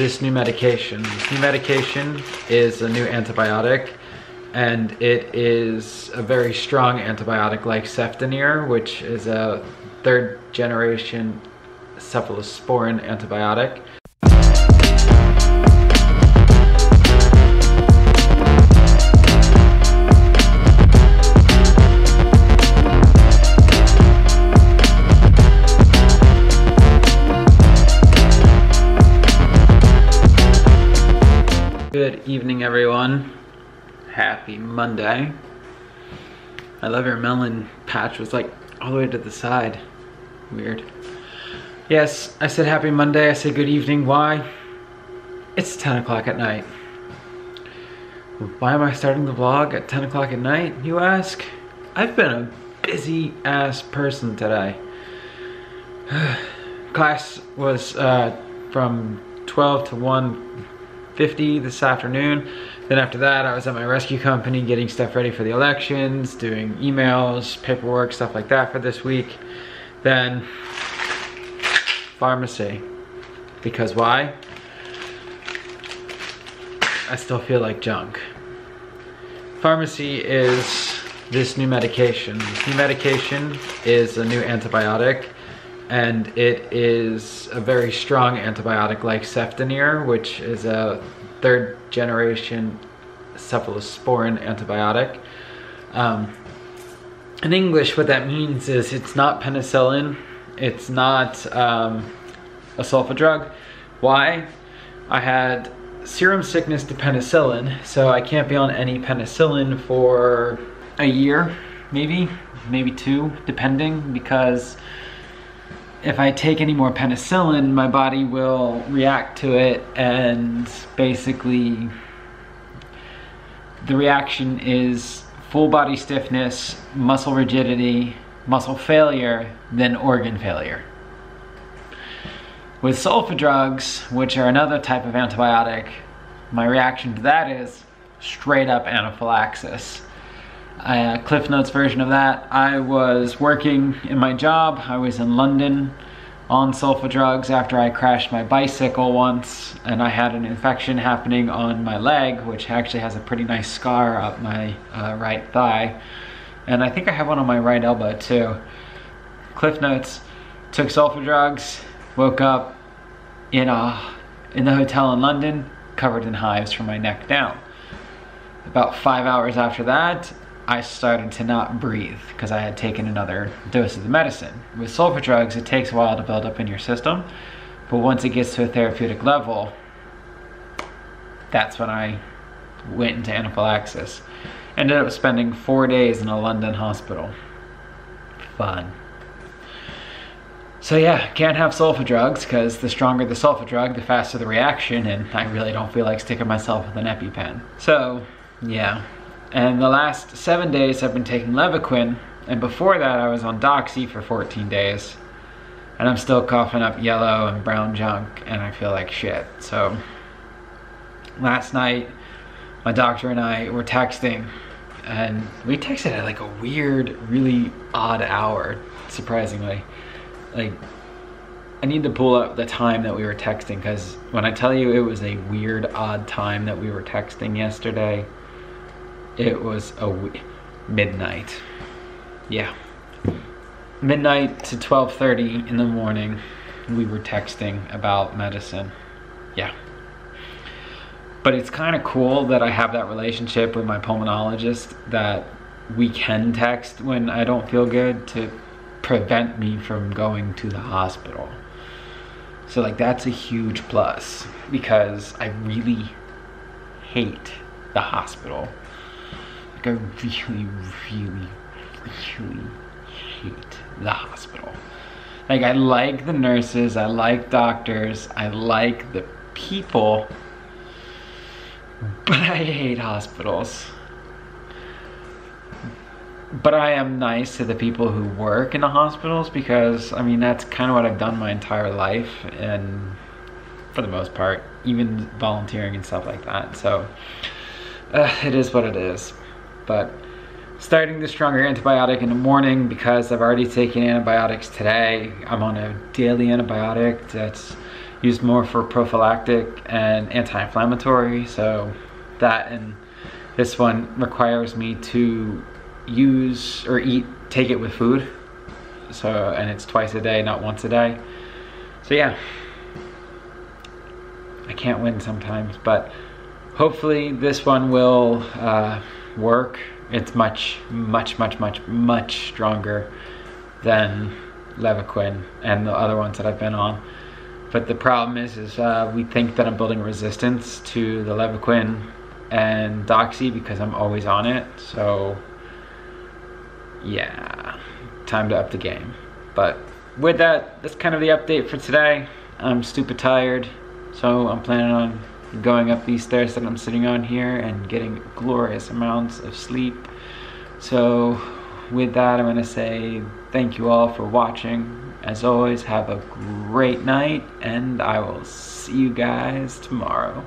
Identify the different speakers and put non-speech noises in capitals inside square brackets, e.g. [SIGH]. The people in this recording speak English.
Speaker 1: this new medication. This new medication is a new antibiotic and it is a very strong antibiotic like cefdinir, which is a third generation cephalosporin antibiotic. Good evening, everyone. Happy Monday. I love your melon patch was like all the way to the side. Weird. Yes, I said happy Monday. I said good evening. Why? It's 10 o'clock at night. Why am I starting the vlog at 10 o'clock at night, you ask? I've been a busy ass person today. [SIGHS] Class was uh, from 12 to 1 50 this afternoon. Then after that, I was at my rescue company getting stuff ready for the elections, doing emails, paperwork, stuff like that for this week. Then pharmacy. Because why? I still feel like junk. Pharmacy is this new medication. This new medication is a new antibiotic and it is a very strong antibiotic like cefdinir, which is a third generation cephalosporin antibiotic. Um, in English, what that means is it's not penicillin, it's not um, a sulfa drug. Why? I had serum sickness to penicillin, so I can't be on any penicillin for a year, maybe, maybe two, depending, because if I take any more penicillin, my body will react to it and basically the reaction is full body stiffness, muscle rigidity, muscle failure, then organ failure. With sulfa drugs, which are another type of antibiotic, my reaction to that is straight up anaphylaxis uh, Cliff Notes version of that. I was working in my job. I was in London on sulfa drugs after I crashed my bicycle once and I had an infection happening on my leg which actually has a pretty nice scar up my uh, right thigh and I think I have one on my right elbow too. Cliff Notes, took sulfa drugs, woke up in, a, in the hotel in London covered in hives from my neck down. About five hours after that, I started to not breathe because I had taken another dose of the medicine. With sulfa drugs, it takes a while to build up in your system, but once it gets to a therapeutic level, that's when I went into anaphylaxis. Ended up spending four days in a London hospital. Fun. So yeah, can't have sulfa drugs because the stronger the sulfa drug, the faster the reaction, and I really don't feel like sticking myself with an EpiPen. So yeah, and the last seven days I've been taking Levaquin, and before that I was on Doxy for 14 days. And I'm still coughing up yellow and brown junk, and I feel like shit. So, last night, my doctor and I were texting, and we texted at like a weird, really odd hour, surprisingly. Like, I need to pull up the time that we were texting, because when I tell you it was a weird, odd time that we were texting yesterday, it was a midnight. Yeah. Midnight to 12:30 in the morning, we were texting about medicine. Yeah. But it's kind of cool that I have that relationship with my pulmonologist that we can text when I don't feel good to prevent me from going to the hospital. So like that's a huge plus because I really hate the hospital. I really, really, really hate the hospital. Like I like the nurses, I like doctors, I like the people, but I hate hospitals. But I am nice to the people who work in the hospitals because, I mean, that's kind of what I've done my entire life and for the most part, even volunteering and stuff like that. So, uh, it is what it is but starting the stronger antibiotic in the morning because I've already taken antibiotics today. I'm on a daily antibiotic that's used more for prophylactic and anti-inflammatory. So that and this one requires me to use or eat, take it with food. So, and it's twice a day, not once a day. So yeah, I can't win sometimes, but hopefully this one will uh, work. It's much, much, much, much, much stronger than Levaquin and the other ones that I've been on. But the problem is, is uh, we think that I'm building resistance to the Levaquin and Doxy because I'm always on it. So yeah, time to up the game. But with that, that's kind of the update for today. I'm stupid tired, so I'm planning on going up these stairs that I'm sitting on here and getting glorious amounts of sleep. So with that, I'm gonna say thank you all for watching. As always, have a great night, and I will see you guys tomorrow.